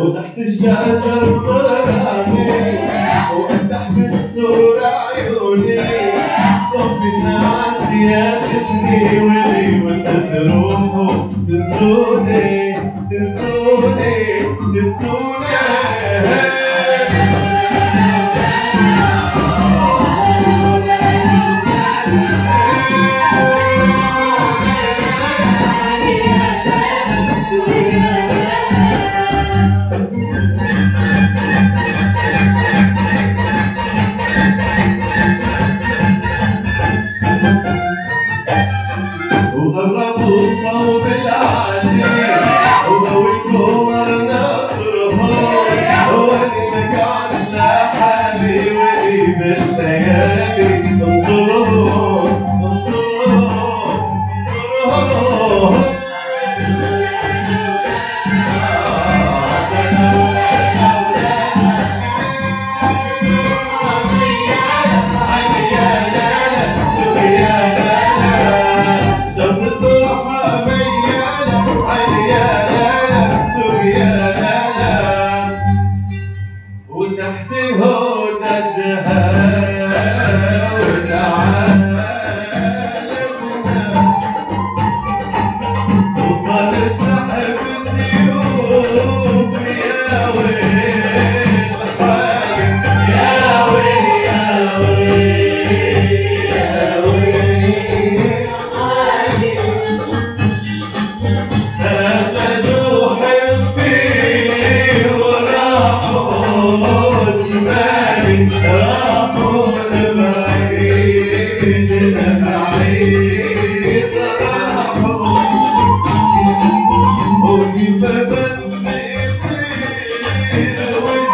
وتحت الشجر صرعني وتحت السور عيوني. صوت الناس ياخدني ولي وانت تروحوا تنسوني تنسوني تنسوني.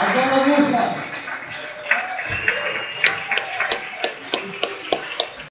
Mas elas não sabem.